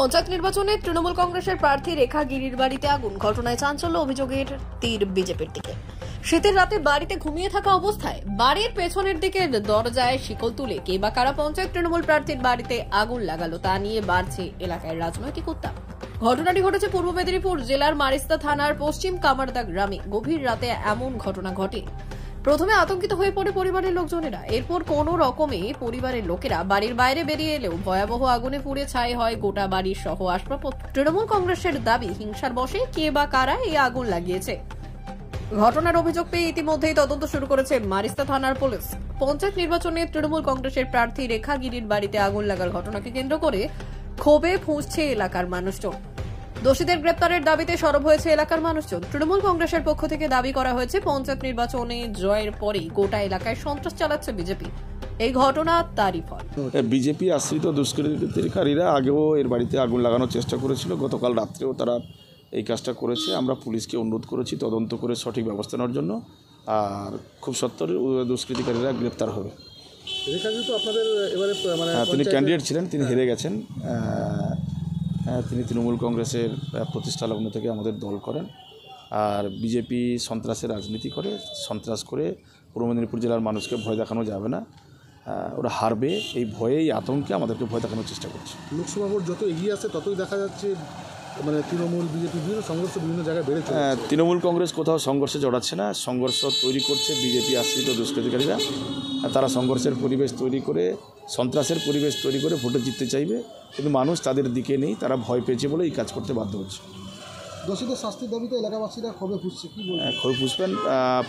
পঞ্চায়েত নির্বাচনে তৃণমূল কংগ্রেসের প্রার্থী রেখা গিরির বাড়িতে আগুন। ঘটনায় চাঞ্চল্য অভিযোগের তীর বিজেপির দিকে। শীতের রাতে বাড়িতে ঘুমিয়ে থাকা অবস্থায় বাড়ির পেছনের দিকে দরজায় শিকল তুলে কে বা কারা পঞ্চায়েত তৃণমূল প্রার্থীর বাড়িতে আগুন লাগালো তা নিয়ে বাড়ছে এলাকায় রাজনৈতিক উত্তাপ। ঘটনাটি ঘটেছে পূর্ব মেদিনীপুর জেলার মারিস্তা থানার পশ্চিম কামারদা গ্রামে। গভীর রাতে এমন ঘটনা ঘটে। প্রথমে আতঙ্কিত হয়ে পড়ে পরিবারের লোকজনেরা। এরপর কোনো রকমে পরিবারের লোকেরা বাড়ির বাইরে বেরিয়ে এলেও ভয়াবহ আগুনে পুড়ে ছাই হয় গোটা বাড়ির সহ আসবাবপত্র। তৃণমূল কংগ্রেসের দাবি, হিংসার বশে কে বা কারা এই আগুন লাগিয়েছে? ঘটনার অভিযোগ পেয়ে ইতিমধ্যেই তদন্ত শুরু করেছে মারিস্তা থানার পুলিশ। পঞ্চায়েত নির্বাচনে তৃণমূল কংগ্রেসের প্রার্থী রেখা গিরির বাড়িতে আগুন লাগার ঘটনাকে কেন্দ্র করে ক্ষোভে ফুঁসছে এলাকার মানুষজন। দোষীদের গ্রেপ্তারের দাবিতে সরব হয়েছে এলাকার মানুষজন। তৃণমূল কংগ্রেসের পক্ষ থেকে দাবি করা হয়েছে পঞ্চায়েত নির্বাচনে জয়ের পরেই গোটা এলাকায় সন্ত্রাস চালাচ্ছে বিজেপি। এই ঘটনা তারই ফল। বিজেপি আশ্রিত দুষ্কৃতিকারীরা আগেও এর বাড়িতে আগুন লাগানোর চেষ্টা করেছিল গতকাল রাত্রেও তারা এই কাজটা করেছে। আমরা পুলিশকে অনুরোধ করেছি তদন্ত করে সঠিক ব্যবস্থা নেওয়ার জন্য আর খুব সত্তর দুষ্কৃতিকারীরা গ্রেপ্তার হবে। আপনাদের মানে হ্যাঁ, তিনি ক্যান্ডিডেট ছিলেন তিনি হেরে গেছেন। তিনি তৃণমূল কংগ্রেসের প্রতিষ্ঠালগ্ন প্রতিষ্ঠা লগ্ন থেকে আমাদের দল করেন। আর বিজেপি সন্ত্রাসের রাজনীতি করে, সন্ত্রাস করে পূর্ব মেদিনীপুর জেলার মানুষকে ভয় দেখানো যাবে না। ওরা হারবে, এই ভয়ে এই আতঙ্কে আমাদেরকে ভয় দেখানোর চেষ্টা করছে। লোকসভা ভোট যত এগিয়ে আসে ততই দেখা যাচ্ছে মানে তৃণমূল, বিজেপি বিভিন্ন সংঘর্ষ বিভিন্ন জায়গায় বেড়ে হ্যাঁ তৃণমূল কংগ্রেস কোথাও সংঘর্ষে জড়াচ্ছে না। সংঘর্ষ তৈরি করছে বিজেপি আশ্রিত দুষ্কৃতিকারীরা। তারা সংঘর্ষের পরিবেশ তৈরি করে, সন্ত্রাসের পরিবেশ তৈরি করে ভোটে জিততে চাইবে। কিন্তু মানুষ তাদের দিকে নেই, তারা ভয় পেয়েছে বলে এই কাজ করতে বাধ্য হচ্ছে। দোষীদের শাস্তির দাবিতে এলাকাবাসীরা ক্ষোভে ফুসছে কি বলব আহ, খবর পুষবেন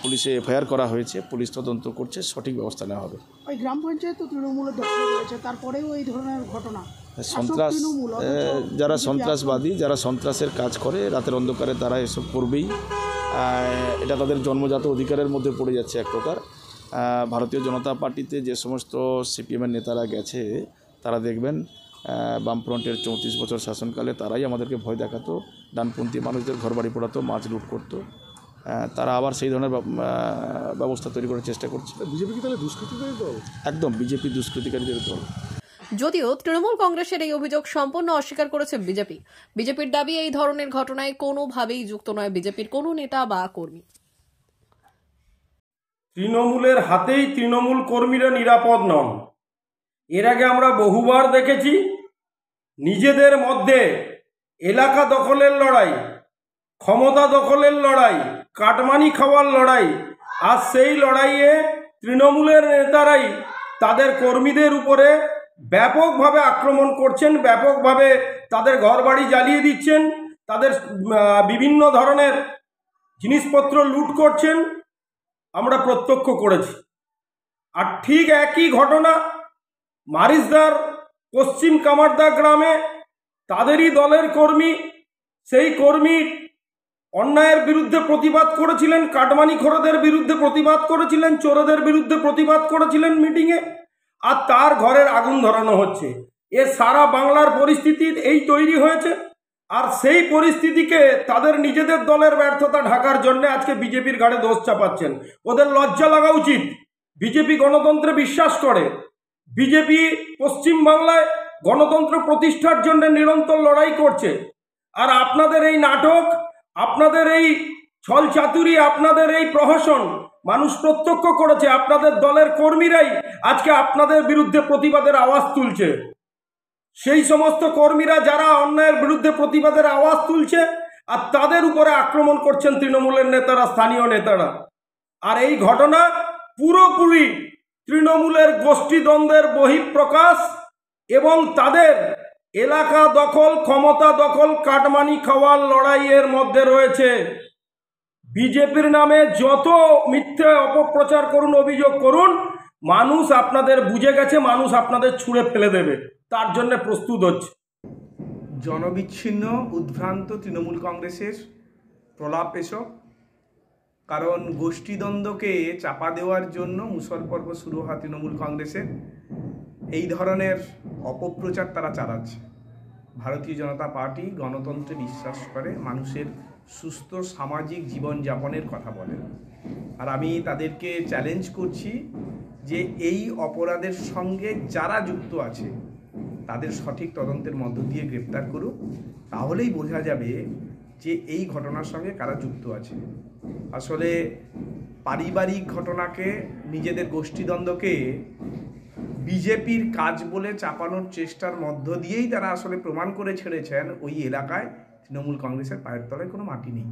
পুলিশে এফআইআর করা হয়েছে পুলিশ তদন্ত করছে সঠিক ব্যবস্থা নেওয়া হবে। ওই গ্রাম পঞ্চায়েত তো তৃণমূলের দখলে রয়েছে তারপরেও এই ধরনের ঘটনা। সন্ত্রাস তৃণমূল, অথচ আহ, যারা সন্ত্রাসবাদী যারা সন্ত্রাসের কাজ করে রাতের অন্ধকারে তারা এসব করবেই। আহ, এটা তাদের জন্মজাত অধিকারের মধ্যে পড়ে যাচ্ছে এক প্রকার। আহ, ভারতীয় জনতা পার্টিতে যে সমস্ত সিপিএমের নেতারা গেছে তারা দেখবেন বামফ্রন্টের চৌত্রিশ বছর শাসনকালে তারাই আমাদেরকে ভয় দেখাতো ডানপন্থী মানুষদের ঘরবাড়ি পড়াতো মাছ লুট করতো। তারা আবার সেই ধরনের ব্যবস্থা তৈরি করার চেষ্টা করছে বিজেপি কি তাহলে দুষ্কৃতিকারী দল? একদম বিজেপি দুষ্কৃতিকারীদের দল। যদিও তৃণমূল কংগ্রেসের এই অভিযোগ সম্পূর্ণ অস্বীকার করেছে বিজেপি। বিজেপির দাবি এই ধরনের ঘটনায় কোনোভাবেই যুক্ত নয় বিজেপির কোনো নেতা বা কর্মী। তৃণমূলের হাতেই তৃণমূল কর্মীরা নিরাপদ নন। এর আগে আমরা বহুবার দেখেছি, নিজেদের মধ্যে এলাকা দখলের লড়াই, ক্ষমতা দখলের লড়াই, কাটমানি খাওয়ার লড়াই, আর সেই লড়াইয়ে তৃণমূলের নেতারাই তাদের কর্মীদের উপরে ব্যাপকভাবে আক্রমণ করছেন, ব্যাপকভাবে তাদের ঘরবাড়ি জ্বালিয়ে দিচ্ছেন, তাদের বিভিন্ন ধরনের জিনিসপত্র লুট করছেন, আমরা প্রত্যক্ষ করেছি। আর ঠিক একই ঘটনা মারিসদার পশ্চিম কামারদা গ্রামে তাদেরই দলের কর্মী, সেই কর্মী অন্যায়ের বিরুদ্ধে প্রতিবাদ করেছিলেন, কাটমানি খোরদের বিরুদ্ধে প্রতিবাদ করেছিলেন, চোরদের বিরুদ্ধে প্রতিবাদ করেছিলেন মিটিংয়ে, আর তার ঘরের আগুন ধরানো হচ্ছে। এ সারা বাংলার পরিস্থিতি এই তৈরি হয়েছে, আর সেই পরিস্থিতিকে তাদের নিজেদের দলের ব্যর্থতা ঢাকার জন্য আজকে বিজেপির ঘাড়ে দোষ চাপাচ্ছেন। ওদের লজ্জা লাগা উচিত। বিজেপি গণতন্ত্রে বিশ্বাস করে বিজেপি পশ্চিম বাংলায় গণতন্ত্র প্রতিষ্ঠার জন্য নিরন্তর লড়াই করছে। আর আপনাদের এই নাটক, আপনাদের এই ছল চাতুরি, আপনাদের এই প্রহসন মানুষ প্রত্যক্ষ করেছে। আপনাদের দলের কর্মীরাই আজকে আপনাদের বিরুদ্ধে প্রতিবাদের আওয়াজ তুলছে। সেই সমস্ত কর্মীরা যারা অন্যায়ের বিরুদ্ধে প্রতিবাদের আওয়াজ তুলছে, আর তাদের উপরে আক্রমণ করছেন তৃণমূলের নেতারা, স্থানীয় নেতারা। আর এই ঘটনা পুরোপুরি তৃণমূলের গোষ্ঠীদ্বন্দ্বের বহিঃপ্রকাশ এবং তাদের এলাকা দখল, ক্ষমতা দখল, কাটমানি খাওয়ার লড়াইয়ের মধ্যে রয়েছে। বিজেপির নামে যত মিথ্যে অপপ্রচার করুন, অভিযোগ করুন, মানুষ আপনাদের বুঝে গেছে, মানুষ আপনাদের ছুঁড়ে ফেলে দেবে। তার জন্য প্রস্তুত হচ্ছে। জনবিচ্ছিন্ন, উদ্ভ্রান্ত তৃণমূল কংগ্রেসের প্রলাপ এসব। কারণ গোষ্ঠীদ্বন্দ্বকে চাপা দেওয়ার জন্য মুসল পর্ব শুরু হওয়া তৃণমূল কংগ্রেসের। এই ধরনের অপপ্রচার তারা চালাচ্ছে। ভারতীয় জনতা পার্টি গণতন্ত্রে বিশ্বাস করে, মানুষের সুস্থ সামাজিক জীবনযাপনের কথা বলে। আর আমি তাদেরকে চ্যালেঞ্জ করছি যে এই অপরাধের সঙ্গে যারা যুক্ত আছে, তাদের সঠিক তদন্তের মধ্য দিয়ে গ্রেপ্তার করুক। তাহলেই বোঝা যাবে যে এই ঘটনার সঙ্গে কারা যুক্ত আছে। আসলে পারিবারিক ঘটনাকে, নিজেদের গোষ্ঠীদ্বন্দ্বকে বিজেপির কাজ বলে চাপানোর চেষ্টার মধ্য দিয়েই তারা আসলে প্রমাণ করে ছেড়েছেন ওই এলাকায় তৃণমূল কংগ্রেসের পায়ের তলায় কোনো মাটি নেই।